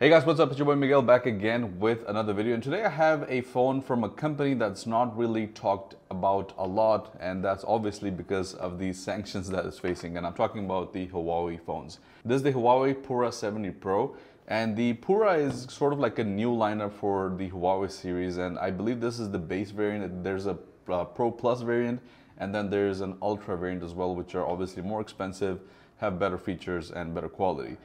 Hey guys, what's up? It's your boy Miguel back again with another video. And today I have a phone from a company that's not really talked about a lot, and that's obviously because of the sanctions that it's facing. And I'm talking about the Huawei phones. This is the Huawei Pura 70 Pro, and the Pura is sort of like a new lineup for the Huawei series. And I believe this is the base variant. There's a uh, Pro Plus variant, and then there's an Ultra variant as well, which are obviously more expensive, have better features, and better quality.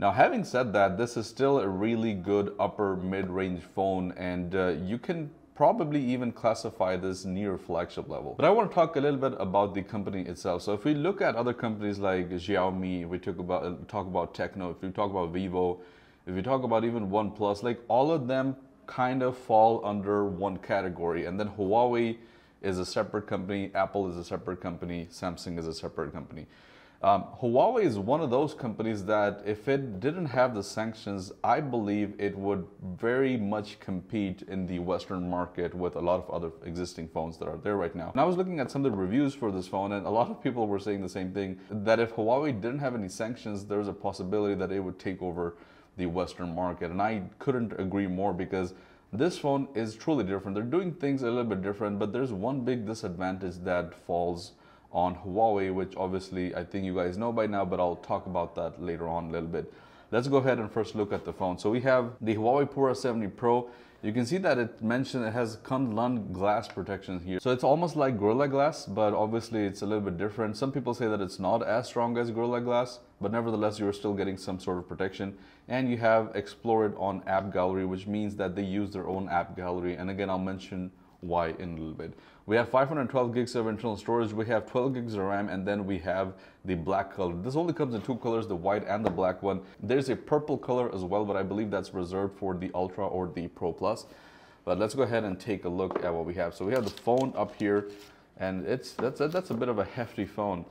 Now, having said that, this is still a really good upper mid-range phone and uh, you can probably even classify this near flagship level. But I want to talk a little bit about the company itself. So if we look at other companies like Xiaomi, we talk about uh, talk about Tecno, if we talk about Vivo, if we talk about even OnePlus, like all of them kind of fall under one category. And then Huawei is a separate company, Apple is a separate company, Samsung is a separate company. Um, Huawei is one of those companies that if it didn't have the sanctions, I believe it would very much compete in the Western market with a lot of other existing phones that are there right now. And I was looking at some of the reviews for this phone and a lot of people were saying the same thing, that if Huawei didn't have any sanctions, there's a possibility that it would take over the Western market. And I couldn't agree more because this phone is truly different. They're doing things a little bit different, but there's one big disadvantage that falls on Huawei, which obviously I think you guys know by now, but I'll talk about that later on a little bit. Let's go ahead and first look at the phone. So we have the Huawei Pura 70 Pro. You can see that it mentioned it has Kunlun glass protection here. So it's almost like Gorilla Glass, but obviously it's a little bit different. Some people say that it's not as strong as Gorilla Glass, but nevertheless you're still getting some sort of protection. And you have Explore It on App Gallery, which means that they use their own app gallery. And again, I'll mention why in a little bit. We have 512 gigs of internal storage, we have 12 gigs of RAM, and then we have the black color. This only comes in two colors, the white and the black one. There's a purple color as well, but I believe that's reserved for the Ultra or the Pro Plus. But let's go ahead and take a look at what we have. So we have the phone up here, and it's that's a, that's a bit of a hefty phone.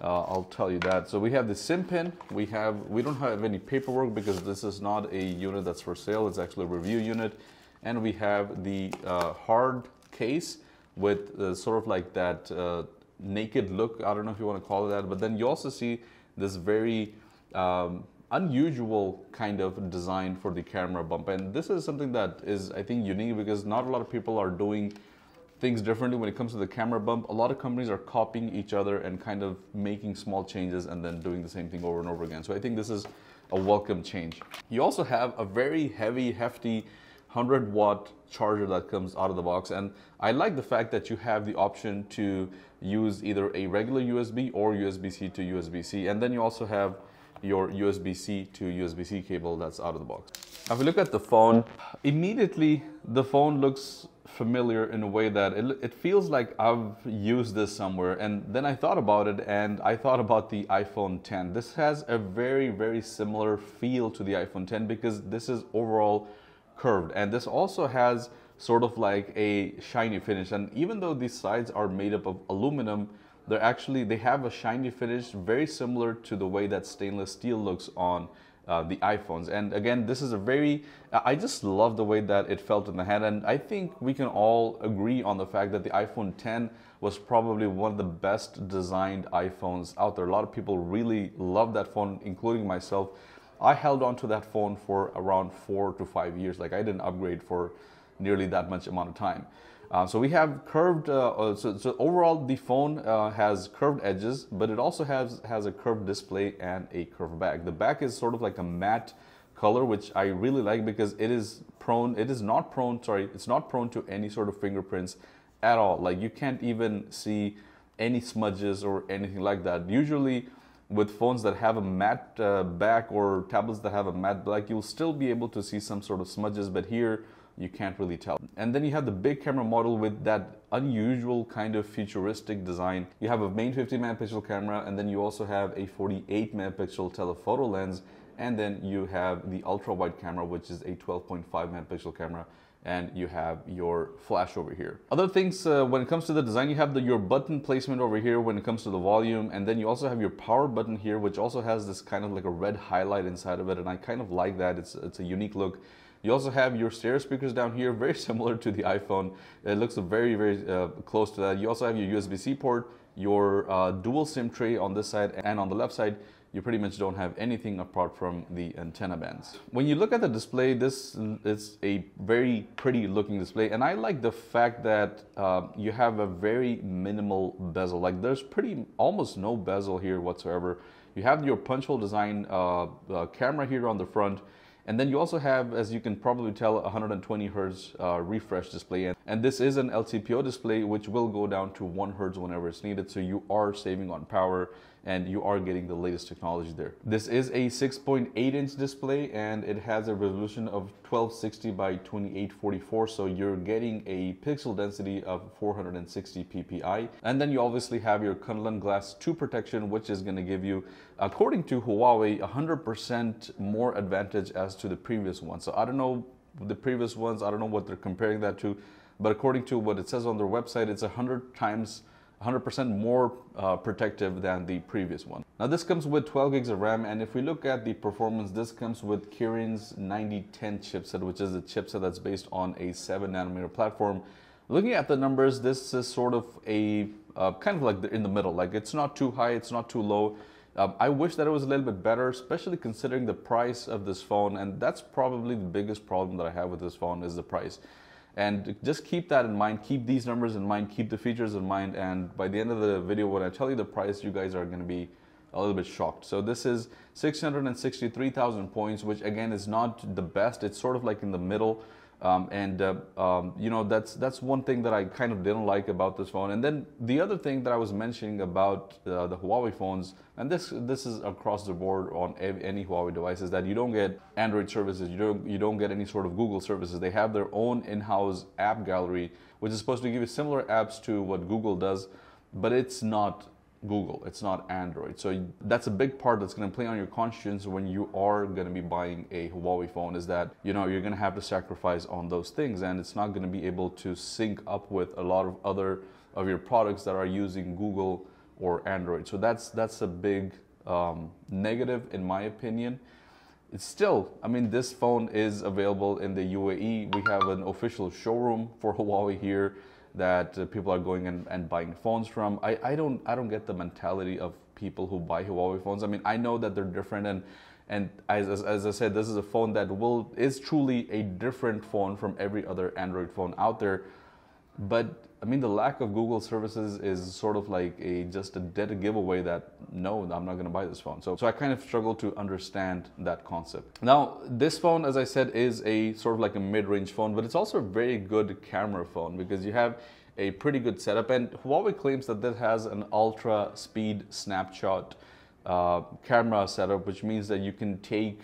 Uh, I'll tell you that. So we have the SIM pin. We have we don't have any paperwork because this is not a unit that's for sale. It's actually a review unit, and we have the uh, hard case with uh, sort of like that uh, naked look. I don't know if you want to call it that, but then you also see this very um, unusual kind of design for the camera bump. And this is something that is, I think, unique because not a lot of people are doing things differently when it comes to the camera bump. A lot of companies are copying each other and kind of making small changes and then doing the same thing over and over again. So I think this is a welcome change. You also have a very heavy, hefty 100 watt charger that comes out of the box. And I like the fact that you have the option to use either a regular USB or USB-C to USB-C. And then you also have your USB-C to USB-C cable that's out of the box. If we look at the phone, immediately the phone looks familiar in a way that it, it feels like I've used this somewhere. And then I thought about it and I thought about the iPhone 10. This has a very, very similar feel to the iPhone 10 because this is overall curved. And this also has sort of like a shiny finish. And even though these sides are made up of aluminum, they're actually, they have a shiny finish very similar to the way that stainless steel looks on uh, the iPhones. And again, this is a very, I just love the way that it felt in the hand. And I think we can all agree on the fact that the iPhone 10 was probably one of the best designed iPhones out there. A lot of people really love that phone, including myself. I held on to that phone for around four to five years. Like I didn't upgrade for nearly that much amount of time. Uh, so we have curved, uh, uh, so, so, overall the phone uh, has curved edges, but it also has, has a curved display and a curved back. The back is sort of like a matte color, which I really like because it is prone, it is not prone, sorry, it's not prone to any sort of fingerprints at all. Like you can't even see any smudges or anything like that. Usually with phones that have a matte uh, back or tablets that have a matte black, you'll still be able to see some sort of smudges, but here you can't really tell. And then you have the big camera model with that unusual kind of futuristic design. You have a main 50 megapixel camera, and then you also have a 48 megapixel telephoto lens, and then you have the ultra wide camera, which is a 12.5 megapixel camera and you have your flash over here. Other things uh, when it comes to the design, you have the, your button placement over here when it comes to the volume, and then you also have your power button here, which also has this kind of like a red highlight inside of it, and I kind of like that. It's, it's a unique look. You also have your stereo speakers down here, very similar to the iPhone. It looks very, very uh, close to that. You also have your USB-C port, your uh, dual SIM tray on this side, and on the left side, you pretty much don't have anything apart from the antenna bands. When you look at the display, this is a very pretty looking display. And I like the fact that uh, you have a very minimal bezel. Like there's pretty, almost no bezel here whatsoever. You have your punch hole design uh, uh, camera here on the front. And then you also have, as you can probably tell, 120 hertz uh, refresh display. And this is an LTPO display, which will go down to one hertz whenever it's needed. So you are saving on power and you are getting the latest technology there. This is a 6.8 inch display and it has a resolution of 1260 by 2844 so you're getting a pixel density of 460 ppi and then you obviously have your Kunlun Glass 2 protection which is going to give you according to Huawei 100% more advantage as to the previous one. So I don't know the previous ones, I don't know what they're comparing that to, but according to what it says on their website it's 100 times 100% more uh, protective than the previous one. Now this comes with 12 gigs of RAM and if we look at the performance, this comes with Kirin's 9010 chipset, which is a chipset that's based on a 7 nanometer platform. Looking at the numbers, this is sort of a uh, kind of like in the middle, like it's not too high, it's not too low. Um, I wish that it was a little bit better, especially considering the price of this phone and that's probably the biggest problem that I have with this phone is the price. And just keep that in mind, keep these numbers in mind, keep the features in mind, and by the end of the video, when I tell you the price, you guys are gonna be a little bit shocked. So this is 663,000 points, which again is not the best. It's sort of like in the middle. Um, and uh, um, you know that's that's one thing that I kind of didn't like about this phone. And then the other thing that I was mentioning about uh, the Huawei phones, and this this is across the board on any Huawei device, is that you don't get Android services, you don't you don't get any sort of Google services. They have their own in-house app gallery, which is supposed to give you similar apps to what Google does, but it's not Google, it's not Android. So that's a big part that's going to play on your conscience when you are going to be buying a Huawei phone is that, you know, you're going to have to sacrifice on those things and it's not going to be able to sync up with a lot of other of your products that are using Google or Android. So that's that's a big um, negative in my opinion. It's still, I mean, this phone is available in the UAE. We have an official showroom for Huawei here that uh, people are going and, and buying phones from. I, I don't I don't get the mentality of people who buy Huawei phones. I mean, I know that they're different and and as, as, as, I said, this is a phone that will is truly a different phone from every other Android phone out there. But I mean, the lack of Google services is sort of like a just a dead giveaway that no, I'm not going to buy this phone. So, so I kind of struggle to understand that concept. Now, this phone, as I said, is a sort of like a mid-range phone, but it's also a very good camera phone because you have a pretty good setup. And Huawei claims that this has an ultra speed snapshot uh, camera setup, which means that you can take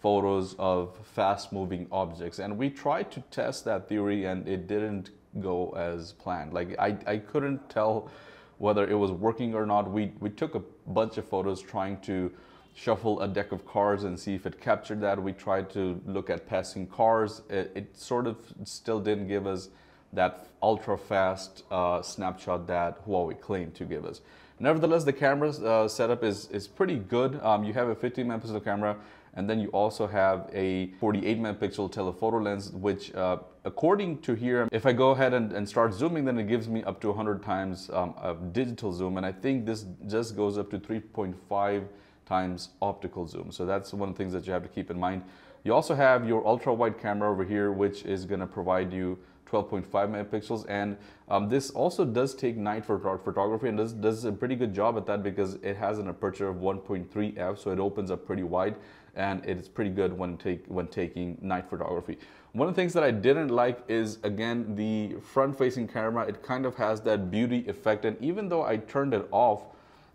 photos of fast moving objects. And we tried to test that theory and it didn't go as planned. Like I, I couldn't tell whether it was working or not. We, we took a bunch of photos trying to shuffle a deck of cards and see if it captured that. We tried to look at passing cars. It, it sort of still didn't give us that ultra fast uh, snapshot that Huawei claimed to give us. Nevertheless, the camera uh, setup is, is pretty good. Um, you have a 15 megapixel camera and then you also have a 48 megapixel telephoto lens, which uh, according to here, if I go ahead and, and, start zooming, then it gives me up to 100 times um, of digital zoom. And I think this just goes up to 3.5 times optical zoom. So that's one of the things that you have to keep in mind. You also have your ultra wide camera over here, which is gonna provide you 12.5 megapixels and um, this also does take night photography and does, does a pretty good job at that because it has an aperture of 1.3 f so it opens up pretty wide and it's pretty good when take when taking night photography. One of the things that I didn't like is again the front facing camera. It kind of has that beauty effect and even though I turned it off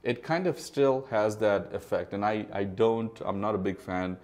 it kind of still has that effect and I, I don't I'm not a big fan.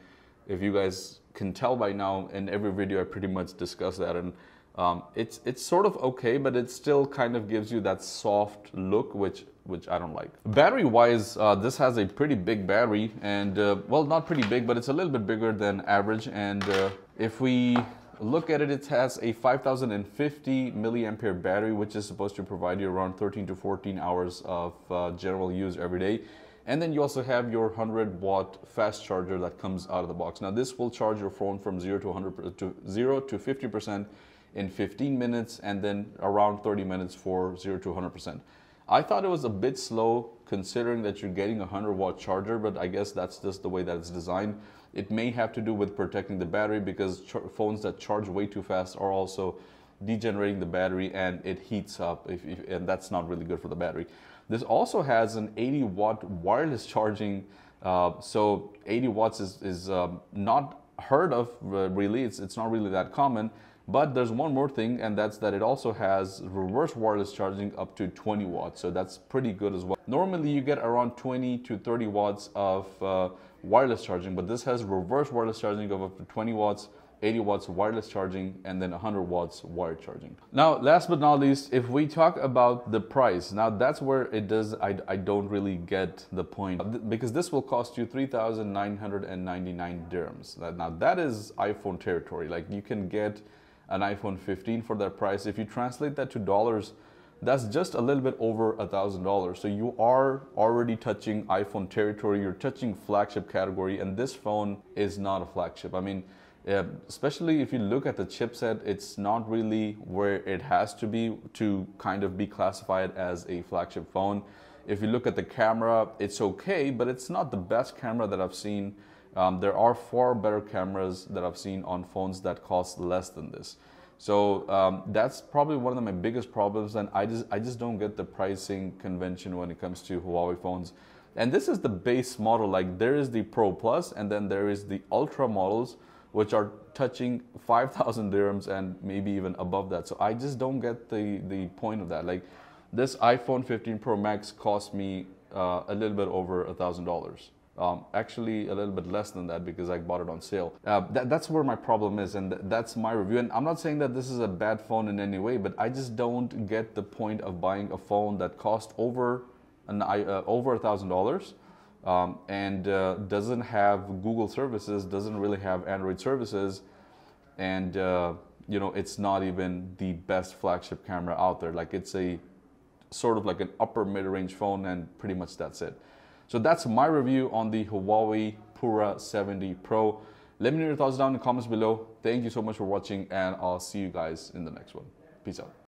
If you guys can tell by now in every video I pretty much discuss that and um, it's it's sort of okay, but it still kind of gives you that soft look, which which I don't like. Battery wise, uh, this has a pretty big battery, and uh, well, not pretty big, but it's a little bit bigger than average. And uh, if we look at it, it has a 5050 milliampere battery, which is supposed to provide you around 13 to 14 hours of uh, general use every day. And then you also have your 100 watt fast charger that comes out of the box. Now this will charge your phone from zero to 100 to zero to 50 percent in 15 minutes and then around 30 minutes for 0 to 100%. I thought it was a bit slow considering that you're getting a 100 watt charger, but I guess that's just the way that it's designed. It may have to do with protecting the battery because phones that charge way too fast are also degenerating the battery and it heats up if, if, and that's not really good for the battery. This also has an 80 watt wireless charging uh, so 80 watts is, is um, not heard of uh, really, it's, it's not really that common. But there's one more thing, and that's that it also has reverse wireless charging up to 20 watts. So that's pretty good as well. Normally you get around 20 to 30 watts of uh, wireless charging, but this has reverse wireless charging of up to 20 watts 80 watts wireless charging, and then 100 watts wired charging. Now, last but not least, if we talk about the price, now that's where it does, I, I don't really get the point because this will cost you 3,999 dirhams. Now, that is iPhone territory. Like you can get an iPhone 15 for that price. If you translate that to dollars, that's just a little bit over a thousand dollars. So you are already touching iPhone territory. You're touching flagship category, and this phone is not a flagship. I mean, yeah, especially if you look at the chipset, it's not really where it has to be to kind of be classified as a flagship phone. If you look at the camera, it's okay, but it's not the best camera that I've seen. Um, there are far better cameras that I've seen on phones that cost less than this. So um, that's probably one of my biggest problems, and I just I just don't get the pricing convention when it comes to Huawei phones. And this is the base model. Like there is the Pro Plus, and then there is the Ultra models which are touching 5,000 dirhams and maybe even above that. So I just don't get the, the point of that. Like this iPhone 15 Pro Max cost me uh, a little bit over a thousand dollars. Um, actually, a little bit less than that because I bought it on sale. Uh, that, that's where my problem is, and th- that's my review. And I'm not saying that this is a bad phone in any way, but I just don't get the point of buying a phone that cost over an uh, over a thousand dollars um, and uh, doesn't have Google services, doesn't really have Android services, and uh, you know it's not even the best flagship camera out there. Like it's a sort of like an upper mid-range phone, and pretty much that's it. So that's my review on the Huawei Pura 70 Pro. Let me know your thoughts down in the comments below. Thank you so much for watching, and I'll see you guys in the next one. Peace out.